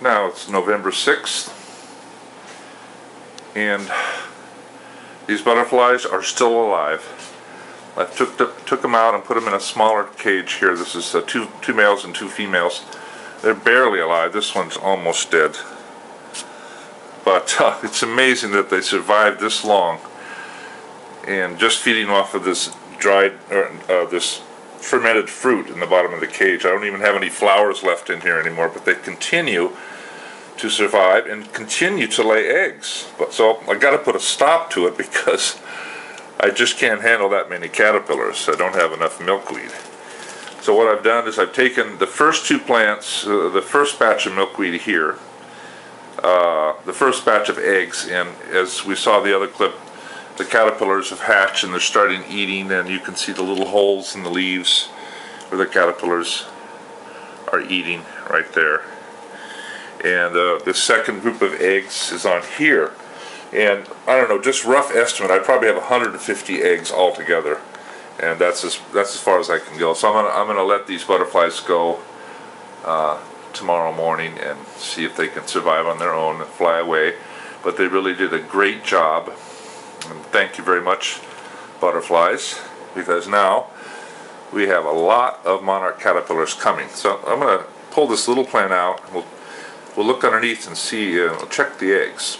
Now it's November 6th. And these butterflies are still alive. I took, the, took them out and put them in a smaller cage here. This is uh, two, two males and two females. They're barely alive. This one's almost dead. But uh, it's amazing that they survived this long. And just feeding off of this dried, or uh, this fermented fruit in the bottom of the cage. I don't even have any flowers left in here anymore, but they continue to survive and continue to lay eggs. But so I got to put a stop to it because I just can't handle that many caterpillars. I don't have enough milkweed. So what I've done is I've taken the first two plants, uh, the first batch of milkweed here, uh, the first batch of eggs, and as we saw the other clip, the caterpillars have hatched and they're starting eating and you can see the little holes in the leaves where the caterpillars are eating right there. And uh, the second group of eggs is on here. And I don't know, just rough estimate, I probably have 150 eggs altogether. And that's as, that's as far as I can go. So I'm gonna, I'm gonna let these butterflies go uh, tomorrow morning and see if they can survive on their own and fly away. But they really did a great job. And thank you very much, butterflies, because now we have a lot of monarch caterpillars coming. So I'm going to pull this little plant out. We'll, we'll look underneath and see, uh, we'll check the eggs.